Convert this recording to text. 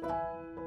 you